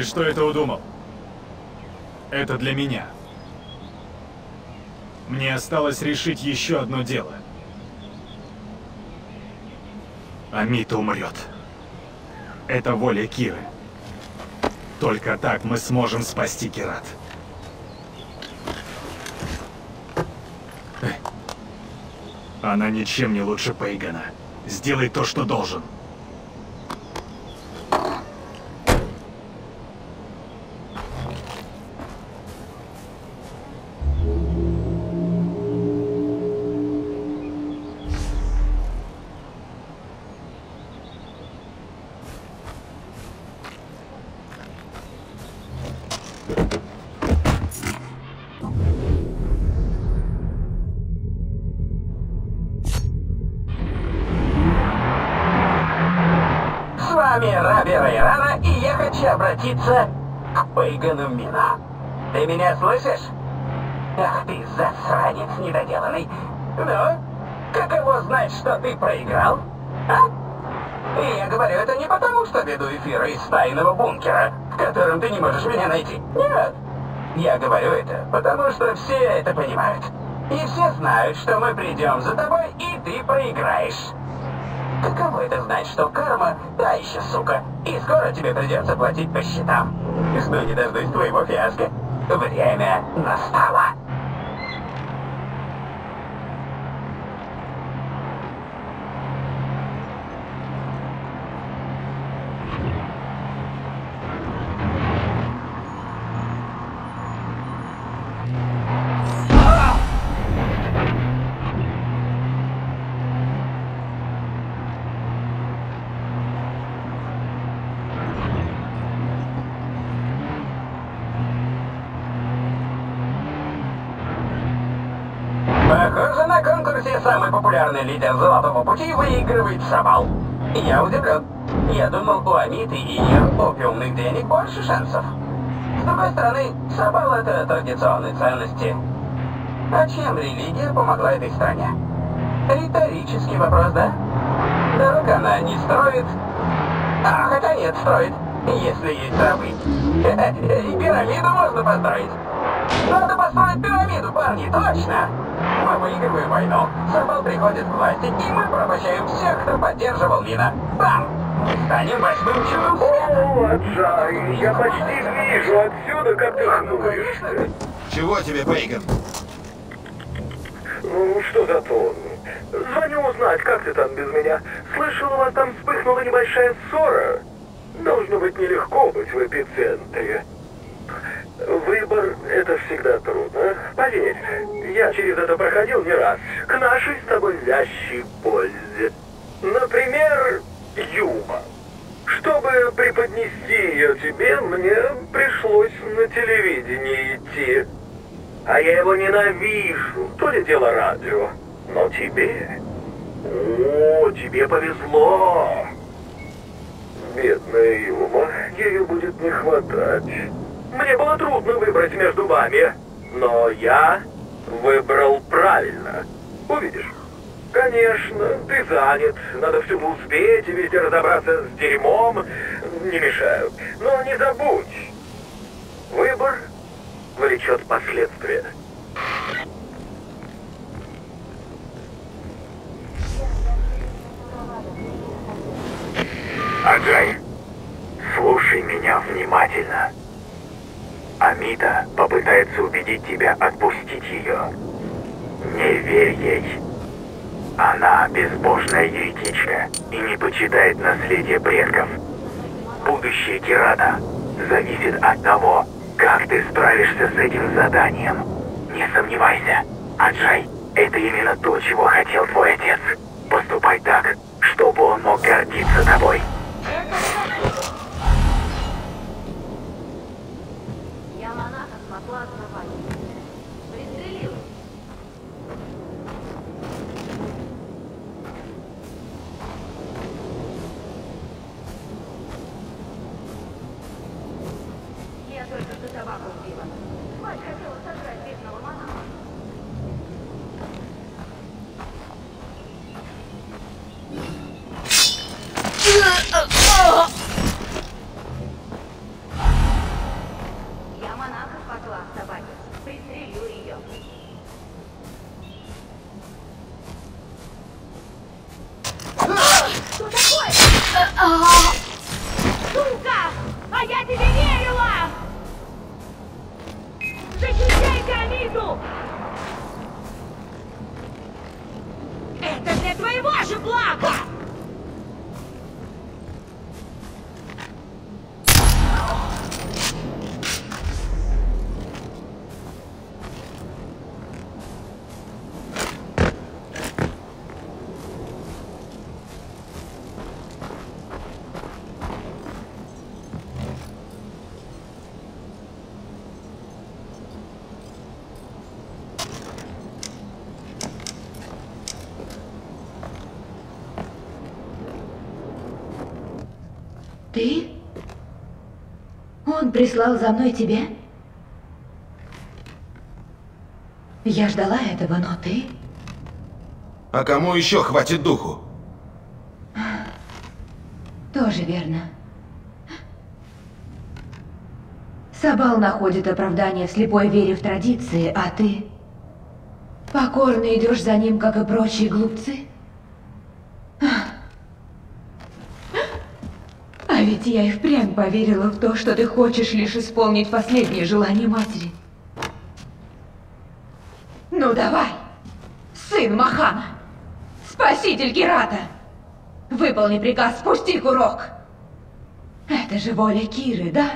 Ты что это удумал? Это для меня. Мне осталось решить еще одно дело. Амита умрет. Это воля Киры. Только так мы сможем спасти Кират. Она ничем не лучше Пейгана. Сделай то, что должен. Вами Раби Рейрана, и я хочу обратиться к Пейгану Мина. Ты меня слышишь? Ах ты, засранец недоделанный. Ну, каково знать, что ты проиграл? А? И я говорю это не потому, что веду эфиры из тайного бункера, в котором ты не можешь меня найти. Нет. Я говорю это, потому что все это понимают. И все знают, что мы придем за тобой, и ты проиграешь. Каково это знать, что карма та еще сука, и скоро тебе придется платить по счетам. Жду не дождусь твоего фиаско. Время настало. На конкурсе самый популярный лидер Золотого Пути выигрывает Шабал. Я удивлен. Я думал, у Амиты и ее опиумных денег больше шансов. С другой стороны, Шабал — это традиционные ценности. А чем религия помогла этой стране? Риторический вопрос, да? Дорог она не строит. А, хотя нет, строит, если есть рабы. И пирамиду можно построить. Надо построить пирамиду, парни, точно! Мы выигрываем войну, Сабал приходит к власти, и мы порабощаем всех, кто поддерживал Мина. Бам! Мы станем восьмым чудом света. О, Джай, я почти вижу отсюда, как ты хмуришься. Чего тебе, Пейган? Ну, что за тон? Звоню узнать, как ты там без меня. Слышал, у вас там вспыхнула небольшая ссора. Должно быть нелегко быть в эпицентре. Выбор — это всегда трудно. Поверь, я через это проходил не раз. К нашей с тобой вящей пользе. Например, Юма. Чтобы преподнести ее тебе, мне пришлось на телевидение идти. А я его ненавижу. То ли дело радио. Но тебе... О, тебе повезло. Бедная Юма, ее будет не хватать. Мне было трудно выбрать между вами, но я выбрал правильно. Увидишь. Конечно, ты занят, надо всему успеть и везде разобраться с дерьмом. Не мешаю. Но не забудь, выбор влечет последствия. Аджай, слушай меня внимательно. Амита попытается убедить тебя отпустить ее. Не верь ей. Она безбожная еретичка и не почитает наследие предков. Будущее Кирата зависит от того, как ты справишься с этим заданием. Не сомневайся, Аджай, это именно то, чего хотел твой отец. Поступай так, чтобы он мог гордиться тобой. Прислал за мной тебя? Я ждала этого, но ты... А кому еще хватит духу? Тоже верно. Сабал находит оправдание в слепой вере в традиции, а ты... Покорно идешь за ним, как и прочие глупцы? А ведь я и впрямь поверила в то, что ты хочешь лишь исполнить последнее желание матери. Ну давай, сын Махана, спаситель Кирата, выполни приказ, спусти курок. Это же воля Киры, да?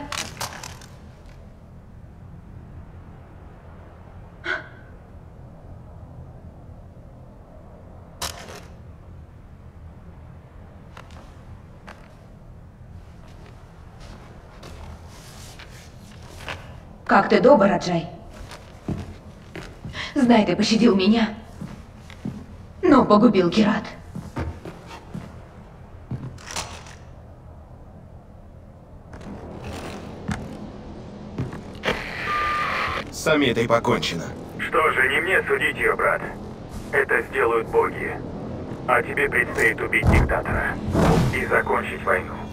Как ты добр, Раджай. Знай, ты пощадил меня, но погубил Кират. С Самитой покончено. Что же, не мне судить ее, брат. Это сделают боги. А тебе предстоит убить диктатора и закончить войну.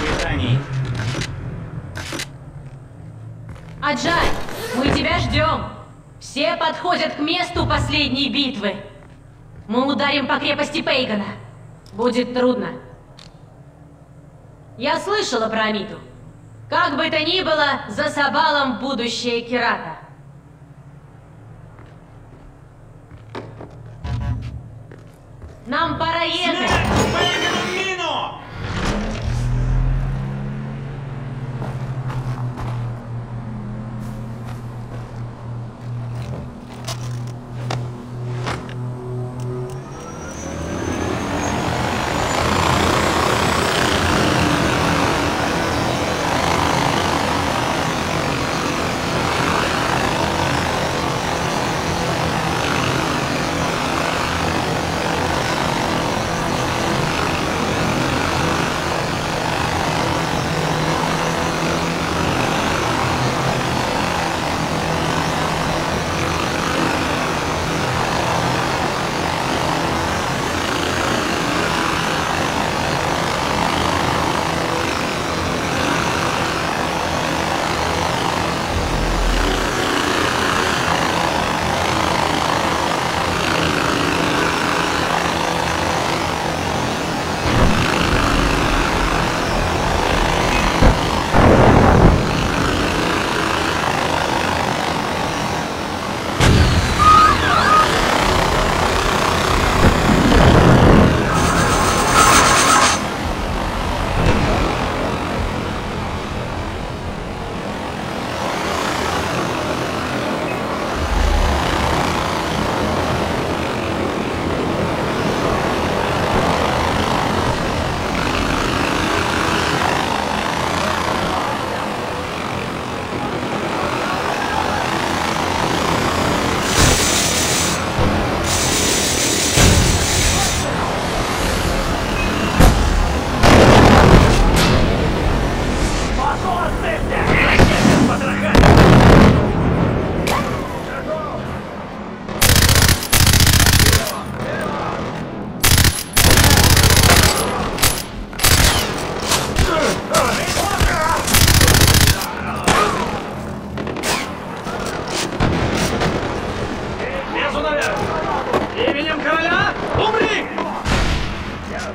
Метаний. Аджай, мы тебя ждем. Все подходят к месту последней битвы. Мы ударим по крепости Пейгана. Будет трудно. Я слышала про Амиту. Как бы то ни было, за Сабалом будущее Кирата. Нам пора ехать. Пейгану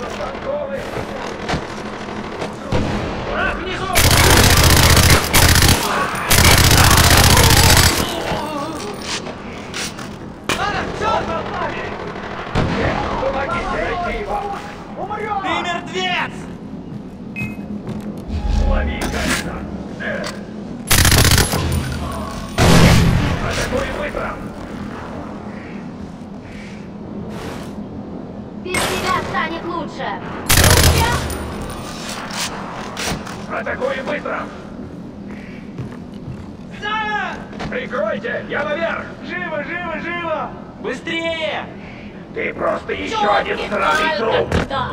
Hvala еще один сраный труп! Да.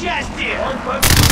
Части! Он по...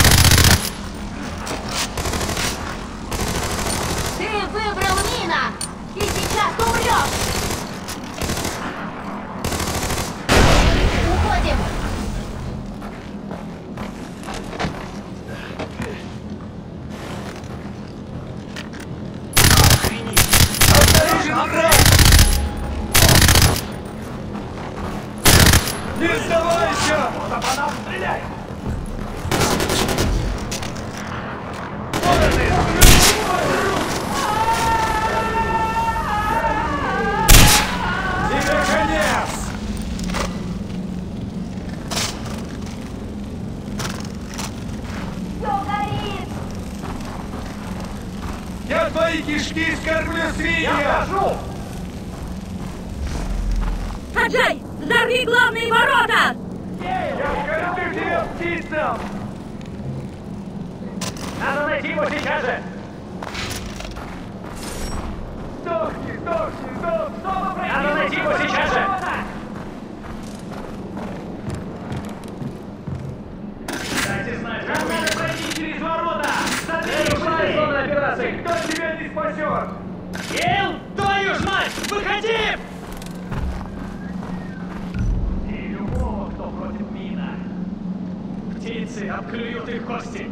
Убийцы обклюют их кости.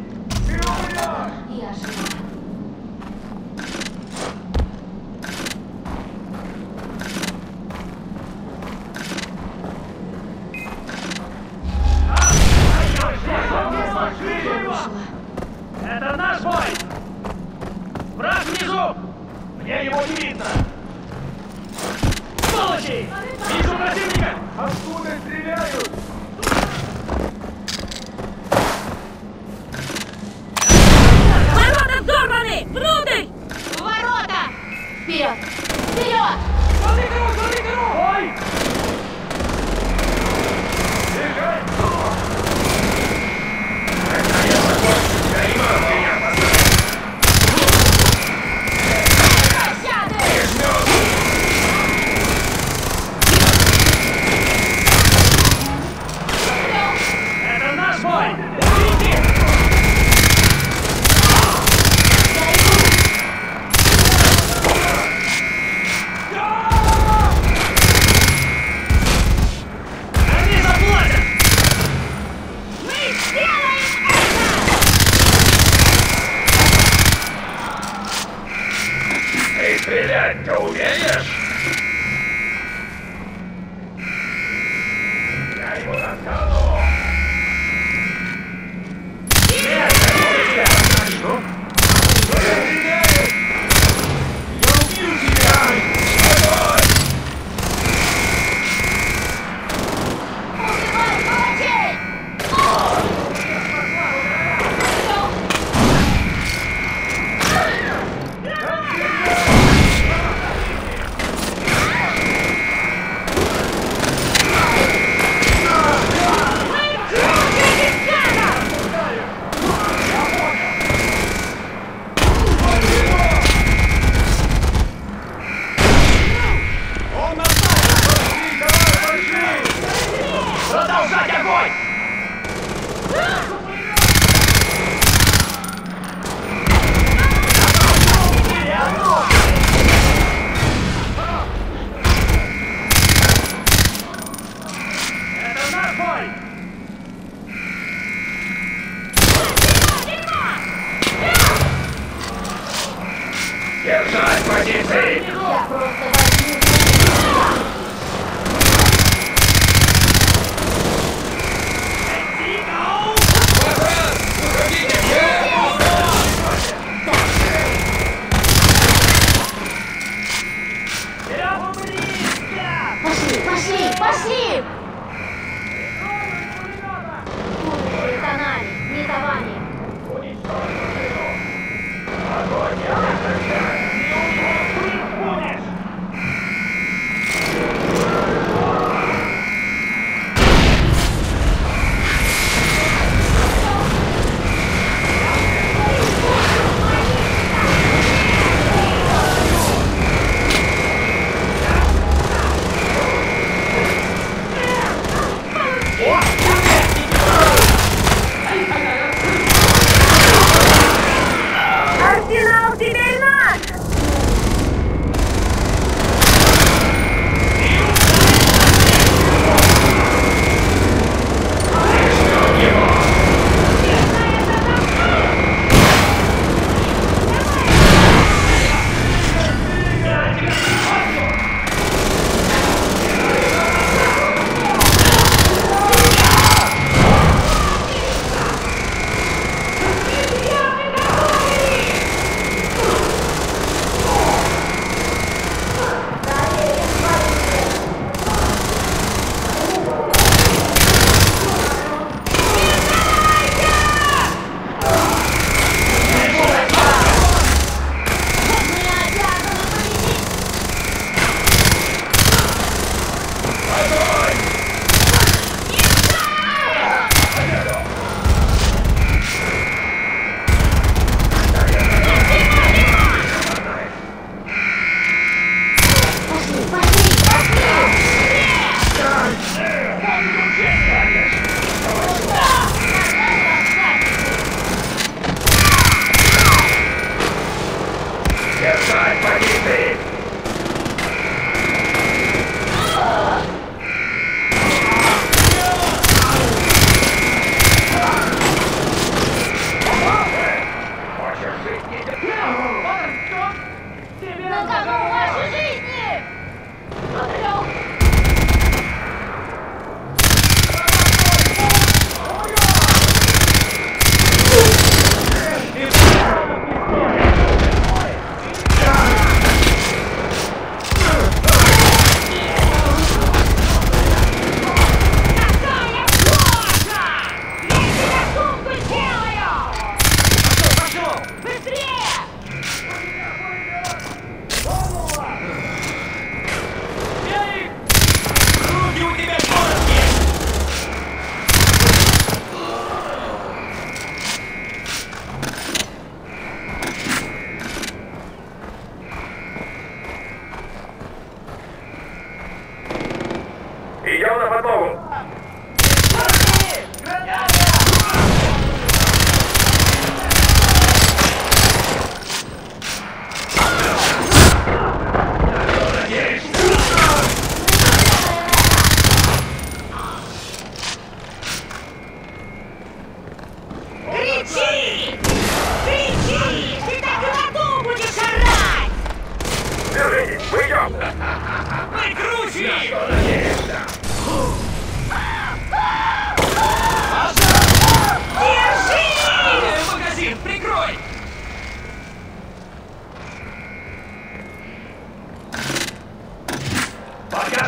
Ты умрешь! Я живу. Fehler, du Gängers!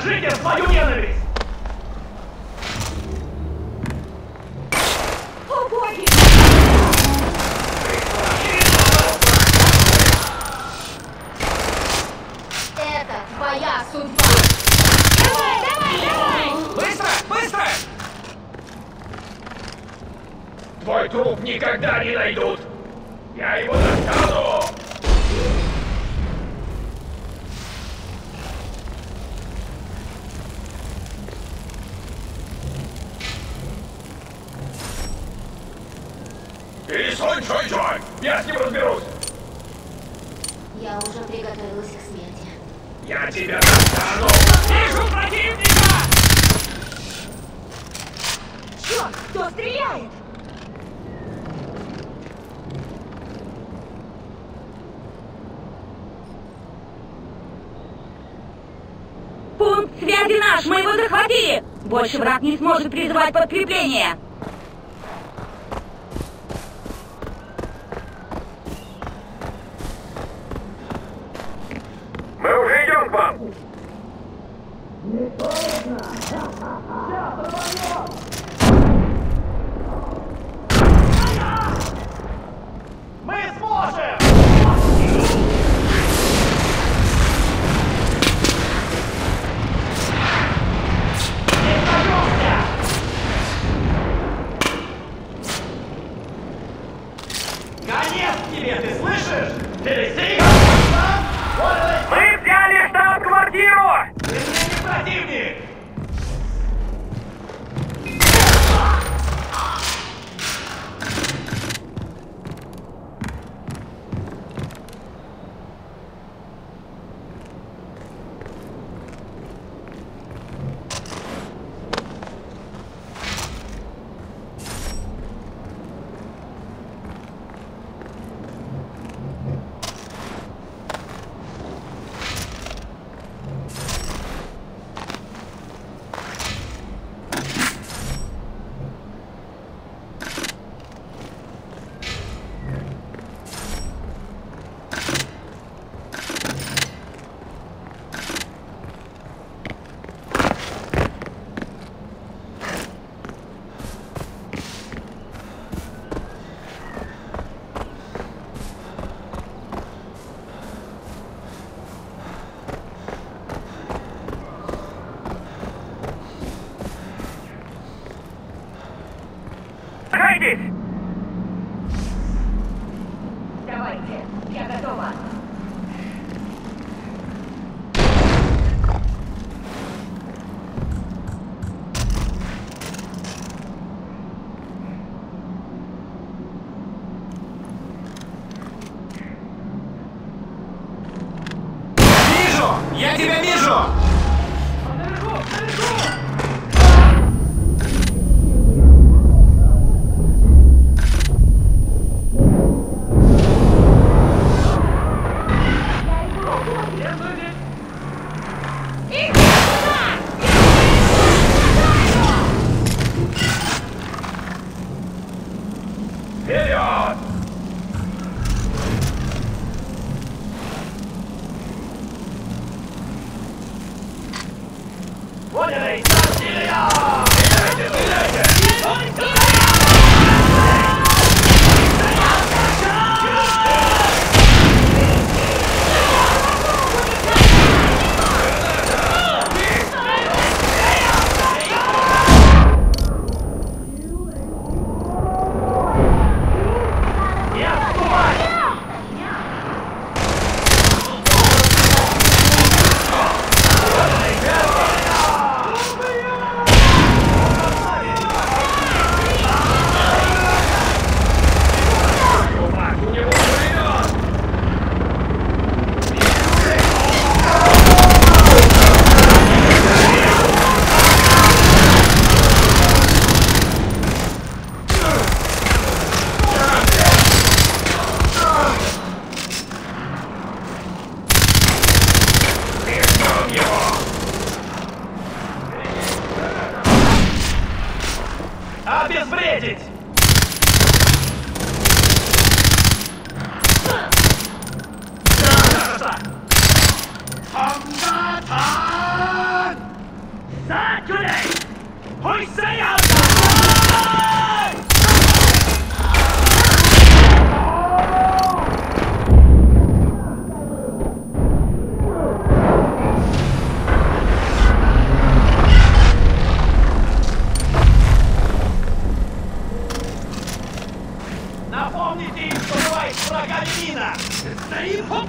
Держите свою ненависть! О, боги! Это твоя судьба! Давай, давай, давай! Быстро, быстро! Твой труп никогда не найдут! Я его достану! Больше враг не сможет призывать подкрепление. Запомните, что бывает врага мина! Стоим, хоп,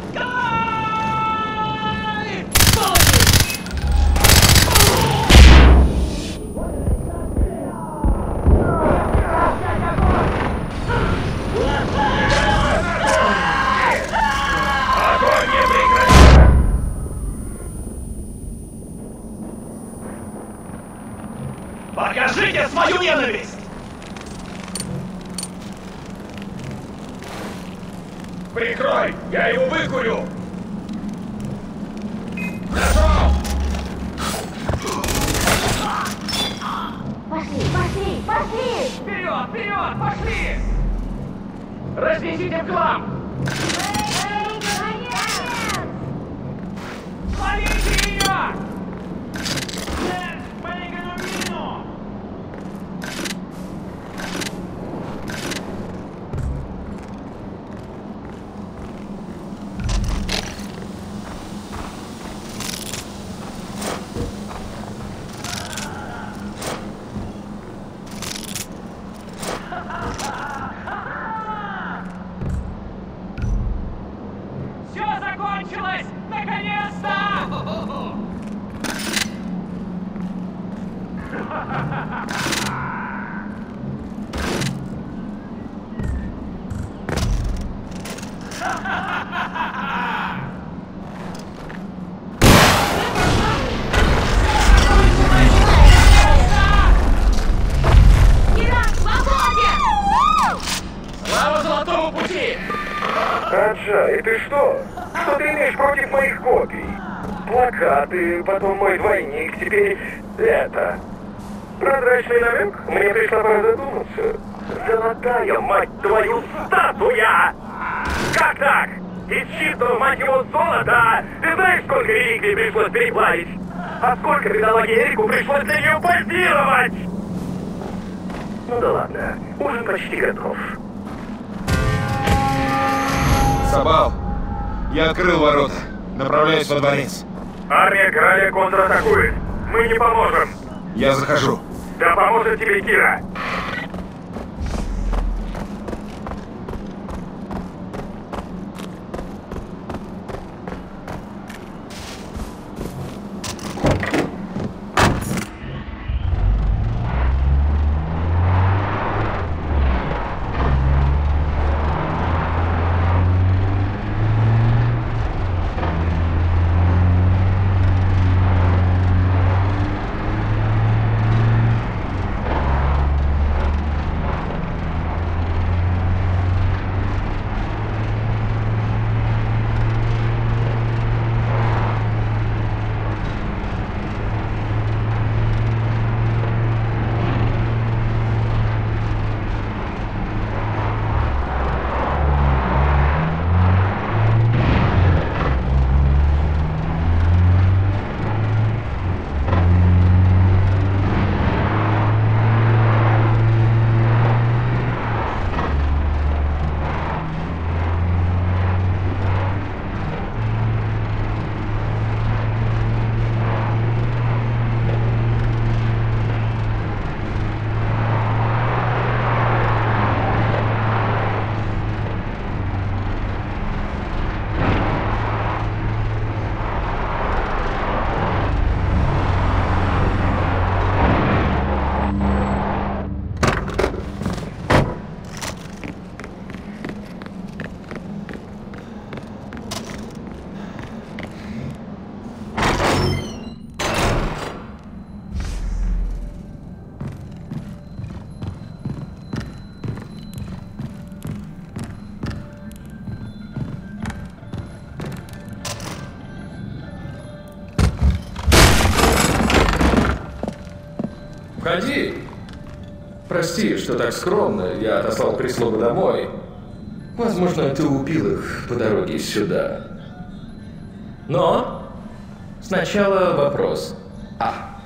Наконец-то! Плакаты, потом мой двойник, теперь это. Прозрачный намек? Мне пришла пора задуматься. Золотая, мать твою, статуя! Как так? Из чистого, мать его, золота! Ты знаешь, сколько реликвий пришлось переплавить? А сколько бедолаге Эрику пришлось для нее позировать? Ну да ладно, ужин почти готов. Сабал, я открыл ворота. Направляюсь во дворец. Армия короля контратакует. Мы не поможем. Я захожу. Да поможет тебе Кира. Входи. Прости, что так скромно. Я отослал прислугу домой. Возможно, ты убил их по дороге сюда. Но сначала вопрос. А.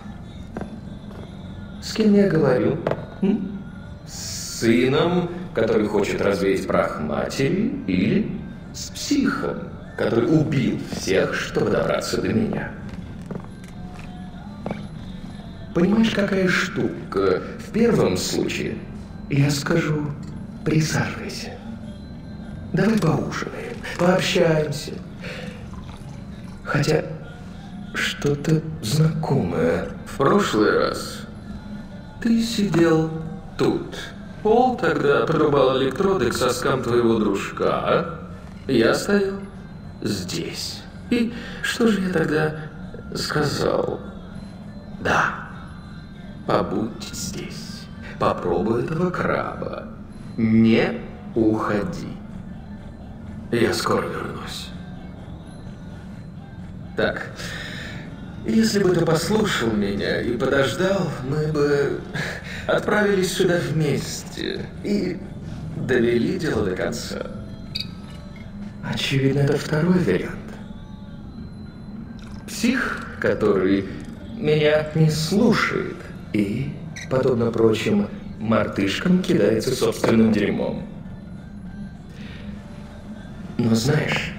С кем я говорю? М? С сыном, который хочет развеять прах матери, или с психом, который убил всех, чтобы добраться до меня? Понимаешь, какая штука? В первом случае я скажу, присаживайся. Давай поужинаем, пообщаемся. Хотя что-то знакомое. В прошлый раз ты сидел тут. Пол тогда подрубал электроды к соскам твоего дружка, а? Я стоял здесь. И что же я тогда сказал? Да, побудь здесь. Попробуй этого краба. Не уходи. Я скоро вернусь. Так, если бы ты послушал меня и подождал, мы бы отправились сюда вместе и довели дело до конца. Очевидно, это второй вариант. Псих, который меня не слушает и, подобно прочим мартышкам, кидается собственным дерьмом. Но знаешь,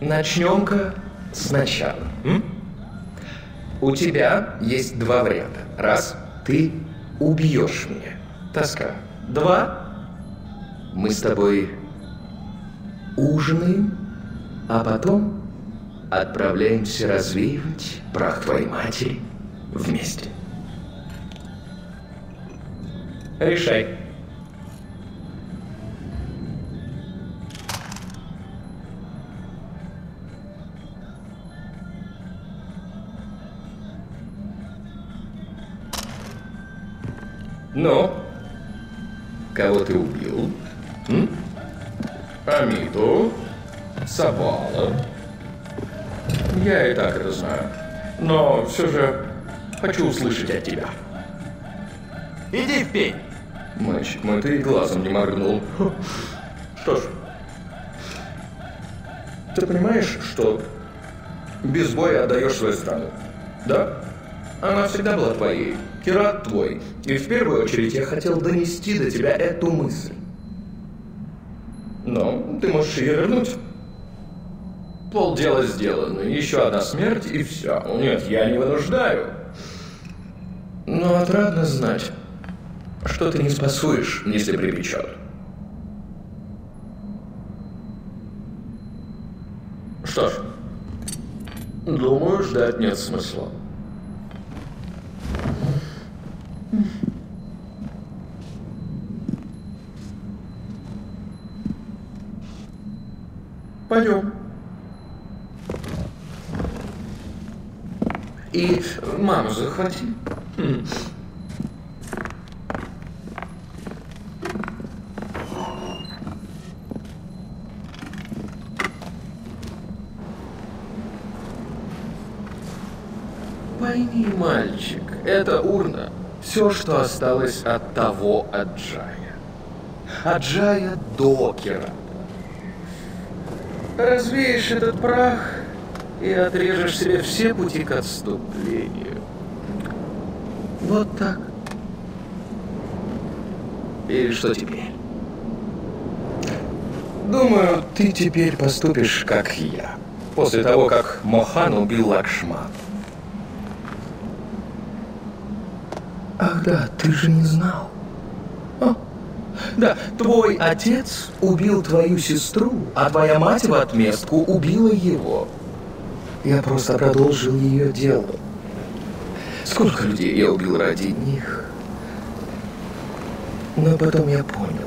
начнем-ка сначала. М? У тебя есть два варианта. Раз, ты убьешь меня. Тоска. Два, мы с тобой ужинаем, а потом отправляемся развеивать прах твоей матери вместе. Решай. Ну, кого ты убил? М? Амиту? Сабала? Я и так это знаю. Но все же хочу услышать от тебя. Иди в пень! Мальчик мой, ты и глазом не моргнул. Что ж, ты понимаешь, что без боя отдаешь свою страну? Да? Она всегда была твоей. Кират твой. И в первую очередь я хотел донести до тебя эту мысль. Но ты можешь ее вернуть. Полдела сделано. Еще одна смерть и все. Нет, я не вынуждаю. Но отрадно знать, что ты не спасуешь, если припечет. Что ж, думаю, ждать нет смысла. Пойдем. И маму захвати. Пойми, мальчик, это урна. Все, что осталось от того Аджая. Аджая Докера. Развеешь этот прах и отрежешь себе все пути к отступлению. Вот так. И что теперь? Думаю, ты теперь поступишь, как я. После того, как Мохан убил Лакшман. Ах да, ты же не знал. О, да, твой отец убил твою сестру, а твоя мать в отместку убила его. Я просто продолжил ее дело. Сколько людей я убил ради них? Но потом я понял.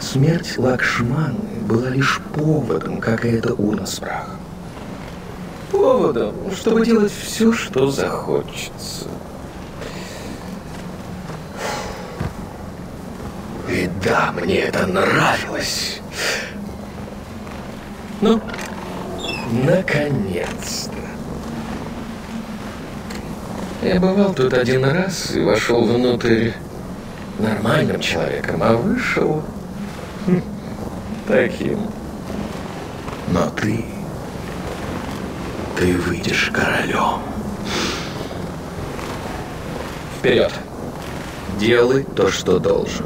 Смерть Лакшманы была лишь поводом, как и эта урна с прахом. Поводом, чтобы делать все, что захочется. И да, мне это нравилось. Ну, наконец-то. Я бывал тут один раз и вошел внутрь нормальным человеком, а вышел таким. Но ты, ты выйдешь королем. Вперед! Делай то, что должен.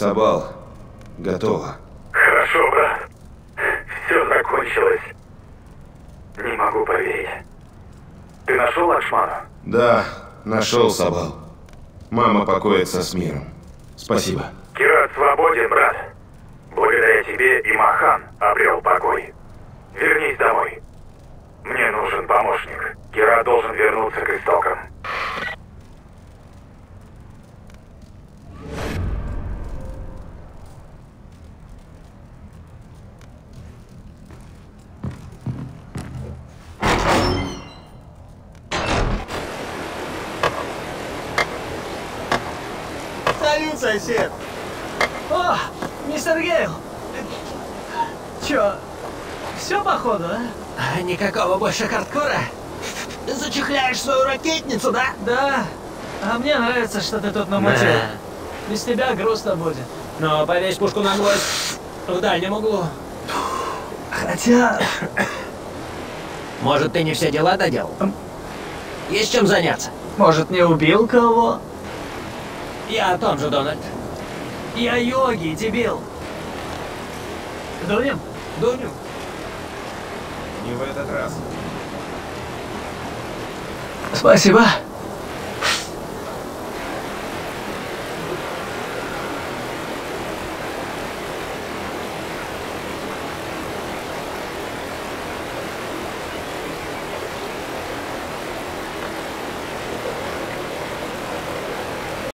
Сабал, готово. Хорошо, брат. Все закончилось. Не могу поверить. Ты нашел Лакшману? Да, нашел Сабал. Мама покоится с миром. Спасибо. Кират свободен, брат. Благодаря тебе и Махан обрел покой. Вернись домой. Мне нужен помощник. Кират должен вернуться к истокам. Больше хардкора? Зачехляешь свою ракетницу, да? Да. А мне нравится, что ты тут намутил. Без тебя грустно будет. Но повесь пушку на гвоздь в дальнем углу. Хотя... Может, ты не все дела доделал? Есть чем заняться? Может, не убил кого? Я о том же, Дональд. Я йоги, дебил. Дунем? Дуню. В этот раз. Спасибо.